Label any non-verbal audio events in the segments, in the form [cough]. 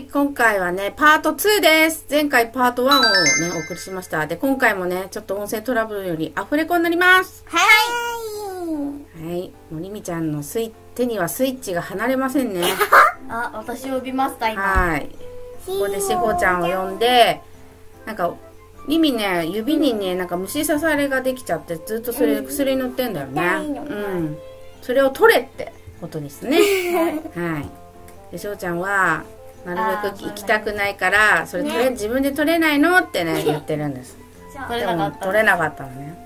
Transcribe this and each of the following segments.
はい、今回はね、パート2です。前回パート1をね、お送りしました。で、今回もね、ちょっと音声トラブルよりアフレコになります。はい。はい、もりみちゃんのスイ手にはスイッチが離れませんね。[laughs] あ、私呼びました、今。はい。ここでしほちゃんを呼んで、なんか、リミね、指にね、なんか虫刺されができちゃって、ずっとそれ薬塗ってんだよね。うん。それを取れってことですね。[laughs] はい。で、しほちゃんは、なるべく行きたくないから、それ取れ、自分で取れないの？ってね、言ってるんです。取れでなかった。も取れなかったのね。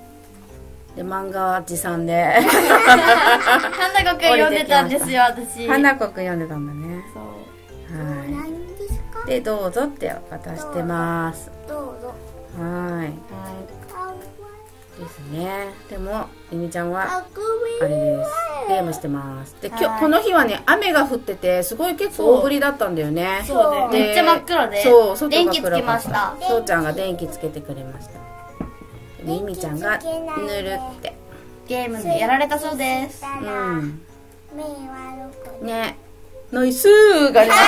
で、漫画は持参で、花子くん読んでたんですよ、私。花子くん読んでたんだね。はい。何でどうぞって渡してます。どうぞはい。ですね。でも、りみちゃんは、あれです。ゲームしてます。で、今日、はいこの日はね、雨が降ってて、すごい結構大降りだったんだよね。そうめっちゃ真っ暗で。そう、電気つけました。そうちゃんが電気つけてくれました。りみちゃんが塗るって。ゲームでやられたそうです。うん。ね。ナイスーが出ました。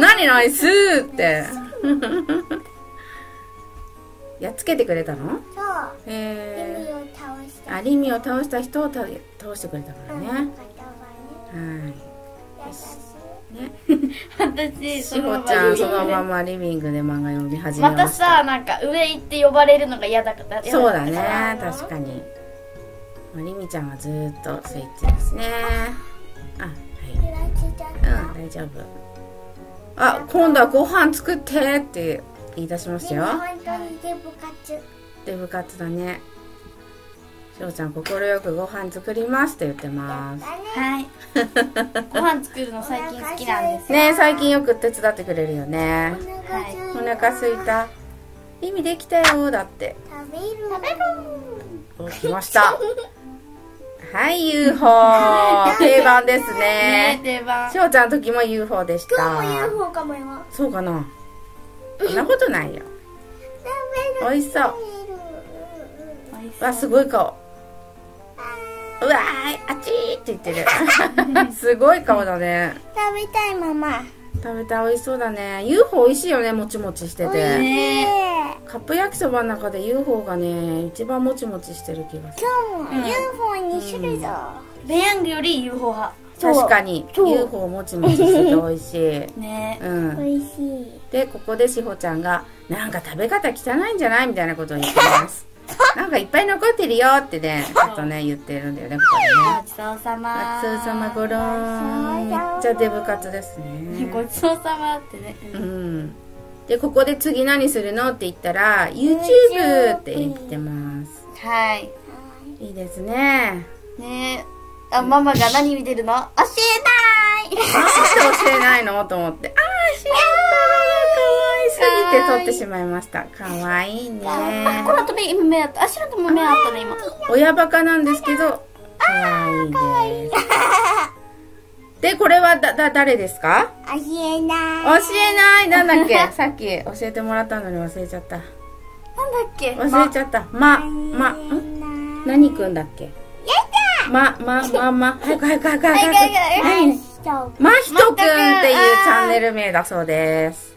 何ナイスーって。[laughs] やっつけてくれたの？そうへ耳を倒したー。あ、リミを倒した人を倒倒してくれたからね。はい。ね。私、しほちゃんそのままリビングで漫画読み始めまたたさ、なんか上行って呼ばれるのが嫌だから。そうだね確かにまありみちゃんはずーっとスイッチですねあはいうん大丈夫あ今度はご飯作ってって言い出しましたよで部活だねしょうちゃん快くご飯作りますって言ってます。はい。[laughs] ご飯作るの最近好きなんですよ。ね最近よく手伝ってくれるよね。お腹お腹すいた。意味できたよだって。食べる食べるお来ました。[laughs] はい UFO 定番ですね。ね定番。しょうちゃんの時も UFO でした。今日も UFO かもよ。そうかな。そんなことないよ。美味しそう。わすごい顔うわあちーって言ってる。[laughs] すごい顔だね。食べたいママ。食べたい美味しそうだね。UFO 美味しいよねもちもちしてて。ねカップ焼きそばの中で UFO がね一番もちもちしてる気がする。今日も UFO2 種類だ。ベヤングより UFO 派。確かに。UFO もちもちしてて美味しい。[laughs] ね。うん。美味しい。でここでしほちゃんが「なんか食べ方汚いんじゃない?」みたいなことを言ってます [laughs] なんかいっぱい残ってるよってねちょっとね言ってるんだよねここでねごちそうさま。ごちそうさまごろーん。めっちゃデブ活ですね。ごちそうさまってね。うん。でここで次何するのって言ったら YouTube って言ってます。はい。いいですね。ね。あ、ママが何見てるの？教えないなんで教えないの？と思って。ああ知らない可愛すぎて撮ってしまいました。可愛いね。あ、この後目、今目あった。あ、白とも目あったね、今。親バカなんですけど可愛いです。でこれはだだ誰ですか？教えな教えない。なんだっけ？[laughs] さっき教えてもらったのに忘れちゃった。なんだっけ？忘れちゃった。ままん？何くんだっけ？まままま早く早く早く早く早く。はいまひとくんっていうチャンネル名だそうです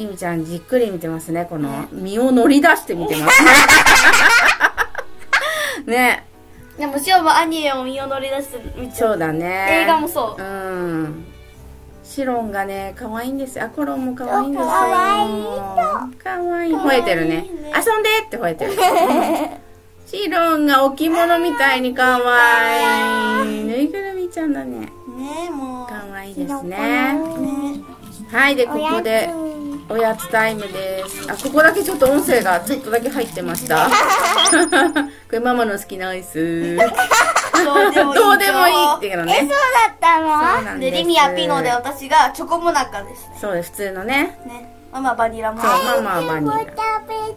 はりみちゃんじっくり見てますねこの。身を乗り出して見てますね。[laughs] ね。い。でも、しおもアニメを身を乗り出して見ちゃそうだね。映画もそう。うん。シロンがね可愛いんですよ。あコロンも可愛いんですよ。可愛い可愛い。吠えてるね。遊んでって吠えてる。[laughs] シロンが置物みたいに可愛い。ぬいぐるみちゃんだね。ねもう。可愛いですね。ね。はいでここでおやつタイムです。あここだけちょっと音声がちょっとだけ入ってました。[laughs] これママの好きなアイス。どうでもいい。っていうのね。そうだったの？で、リミやピノで私がチョコモナカです。ね。そうです普通のね。ね。ママバニラも。そうママはバニラ。ね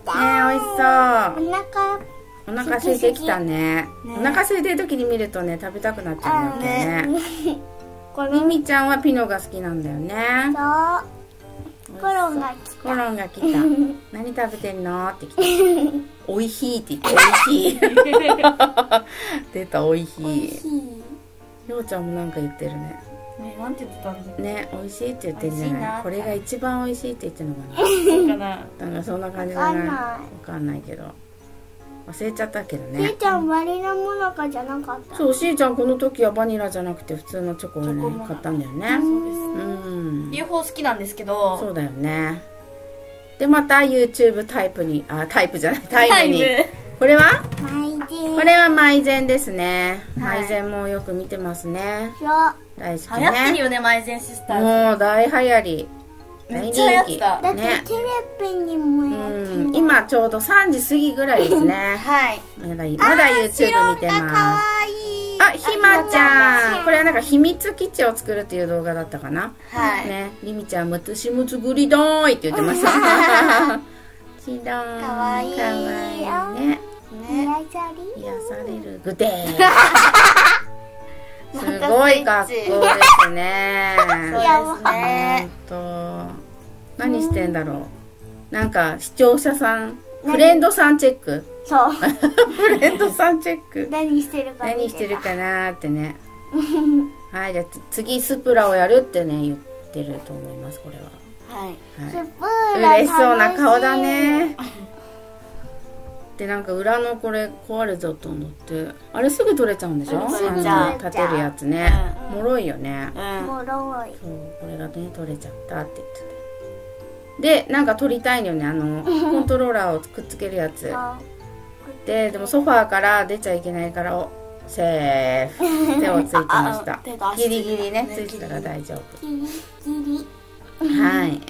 美味しそう。お腹お腹空いてきた。ねねお腹空いてる時に見るとね食べたくなっちゃうんだよね。[laughs] こミミちゃんはピノが好きなんだよね。そうコロンが来コロンが来た。[laughs] 何食べてんの？って来た。おいしいって言って。おいしい。[laughs] 出たおい。しい。ようちゃんもなんか言ってるね。ねなんて言ってたんだろう。ね美味しいって言ってるんじゃなないこれが一番美味しいって言ってるのかな？[laughs] そうかな。なんかそんな感じじゃな？いわかんない。わかんないけど忘れちゃったけどしーねちゃんバニラモナカじゃなかった？そうしーちゃんこの時はバニラじゃなくて普通のチョコをね買ったんだよね。そうですうん UFO 好きなんですけど。そうだよね。でまた YouTube タイプにあタイプじゃない。[laughs] タイムに。これは？マイデこれはマイゼンですね、はい。マイゼンもよく見てますね。大好き流行ってるねよねマイゼンシスターもう大流行りめっちゃ流行ってただってね。テレビにもやってる。うん。今ちょうど3時過ぎぐらいですね。はい。まだまだ YouTube 見てます。あひまちゃん。これはなんか秘密基地を作るっていう動画だったかな。はい。ね。りみちゃん私も作りだーいって言ってましたちらーんかわいい。かわいいね。ね。癒され癒される。グデー [laughs] すごい格好ですね。そうですね。と何してんだろう。なんか視聴者さんフレンドさんチェック。そう。[laughs] フレンドさんチェック。何してるか見何してるたかなーってね。はいじゃ次スプラをやるってね言ってると思いますこれは。はい。スはい。プーラ嬉しそうな顔だね [laughs] でなんか裏のこれ壊れちゃったんだってあれすぐ取れちゃうんでしょ？うあの立てるやつねう。もろいよね。うん。もろい。そうこれがね取れちゃったって言ってて。でなんか取りたいのよねあの [laughs] コントローラーをくっつけるやつ。ででもソファーから出ちゃいけないからおセーフ。[laughs] 手をついてました。ギリギリねねついてたら大丈ギリギリ。夫はい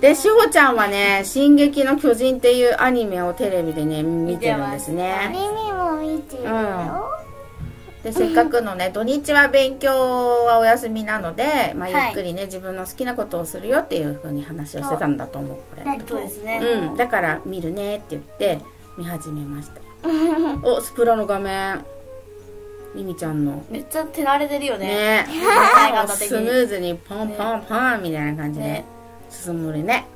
でしほちゃんはね「進撃の巨人」っていうアニメをテレビでね見てるんですね。耳も見てるよ。でせっかくのね土日は勉強はお休みなので、まあ、ゆはい。っくりね自分の好きなことをするよっていう風に話をしてたんだと思うこれ。だそうですね。うん。だから見るねって言って見始めました。[laughs] おスプラの画面。リミちゃんの。めっちゃ手慣れてるよね。ね。[laughs] スムにーズにポンポンポンみたいな感じで。ね進むね。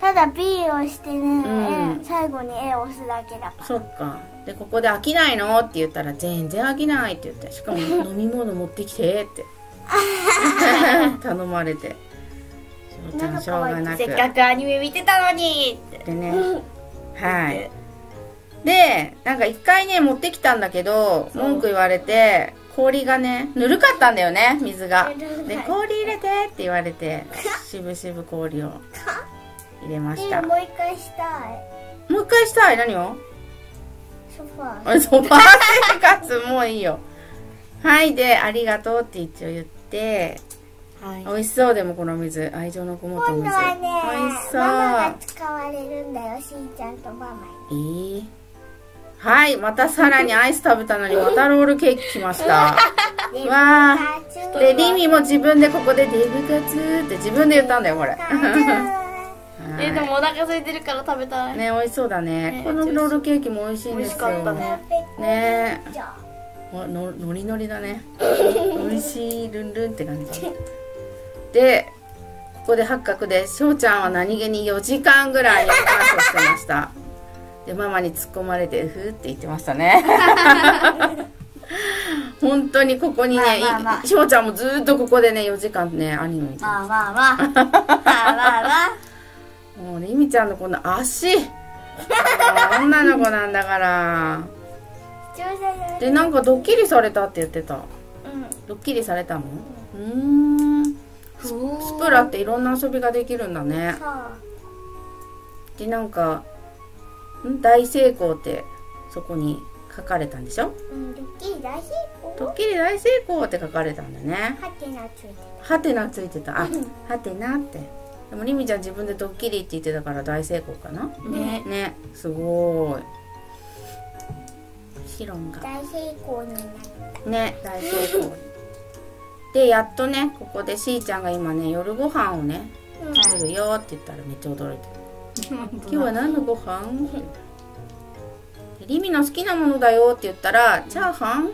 ただ B をしてね、ん。絵最後に絵を押すだけだかそっか。でここで飽きないの？って言ったら全然飽きないって言って。しかも [laughs] 飲み物持ってきてって。[laughs] 頼まれて。しょうちゃんしょうがなく。せっかくアニメ見てたのにって。でね。[laughs] はい。でなんか一回ね持ってきたんだけど文句言われて氷がねぬるかったんだよね水が。で氷入れてって言われてしぶしぶ氷を入れまらした。ももう一回したい。う一回したい？何を？ソファー。あそば生活？もういいよ。はいでありがとうって一応言ってはい。美味しそうでもこの水。愛情のこもったお今水度はね美味しママがそう使われるんだよしーちゃんとママに。いいはいまたさらにアイス食べたのにまたロールケーキ来ました。で [laughs] わあでリミも自分でここでデブカツって自分で言ったんだよこれ。[laughs] えでもお腹空いてるから食べたい。ね美味しそうだね。ねこのロールケーキも美味しいんですよ。美味しかったね。ね。のノリノリだね。[laughs] 美味しいルンルンって感じでここで八角で翔ちゃんは何気に4時間ぐらい話をしてましたでママに突っ込まれてうふーって言ってましたね [laughs] 本当にここにねまあまあまあ翔ちゃんもずーっとここでね4時間ねアニメ見てまあまあまあまあまあまあもうね、いみちゃんのこの足。女の子なんだから。で、なんかドッキリされたって言ってた。うんドッキリされたの？うーん。ススプラっていろんな遊びができるんだね。で、なんか、ん大成功ってそこに書かれたんでしょ？うんドッキリ大成功？ドッキリ大成功って書かれたんだね。はてなついてはてなついてた。あ、はてなって。でもりみちゃん自分でドッキリって言ってたから大成功かな？ね。ね、すごーい。シロンが。大成功になった。ね。大成功。でやっとねここでしーちゃんが今ね夜ご飯をねうん。作るよって言ったらめっちゃ驚いてる今日は何のご飯？リミの好きなものだよって言ったらチャーハン？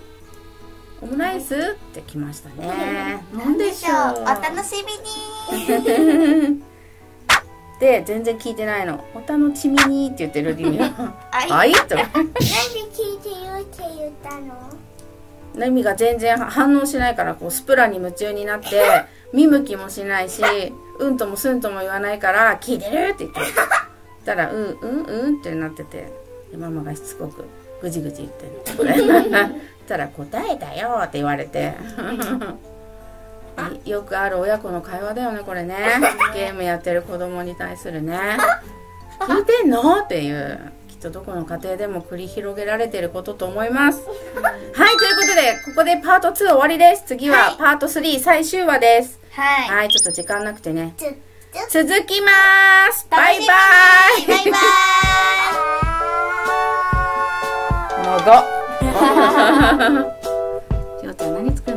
オムライス？って来ましたね。なんでしょう？お楽しみに。[laughs] で全然聞いてないの。お楽しみにって言ってるリミ。[laughs] ははい。はい？と。なんで聞いてよって言ったの？ナミが全然反応しないからこうスプラに夢中になって [laughs] 見向きもしないしうんともすんとも言わないから聞いてるって言ってた。らうんうんうんってなっててでママがしつこくぐじぐじ言ってるた [laughs] ら答えたよって言われて。[laughs] よくある親子の会話だよねこれね。ゲームやってる子供に対するね。聞いてんの？っていうとどこの家庭でも繰り広げられてることと思います。はいということでここでパート2終わりです。次はパート3最終話です。はい。はいちょっと時間なくてね。ちょ、ちょ、続きます。バイバイ。バイバ [laughs] [laughs] [laughs] ーイ長っ